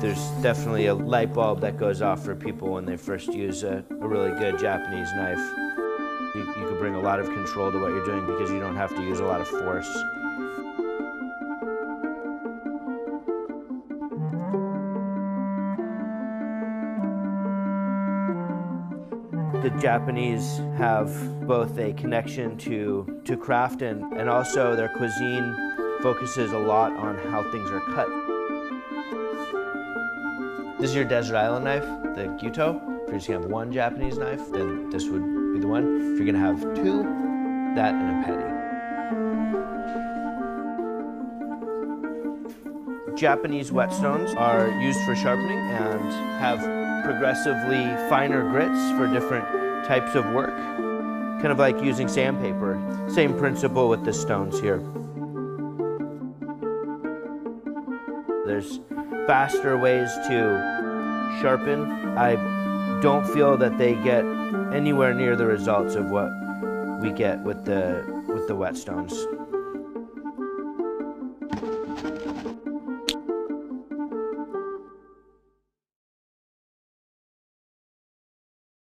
There's definitely a light bulb that goes off for people when they first use a, a really good Japanese knife. You, you can bring a lot of control to what you're doing because you don't have to use a lot of force. The Japanese have both a connection to, to craft and, and also their cuisine focuses a lot on how things are cut. This is your desert island knife, the Gyuto. If you're just gonna have one Japanese knife, then this would be the one. If you're gonna have two, that and a petty. Japanese whetstones are used for sharpening and have progressively finer grits for different types of work. Kind of like using sandpaper. Same principle with the stones here. There's faster ways to sharpen. I don't feel that they get anywhere near the results of what we get with the with the whetstones.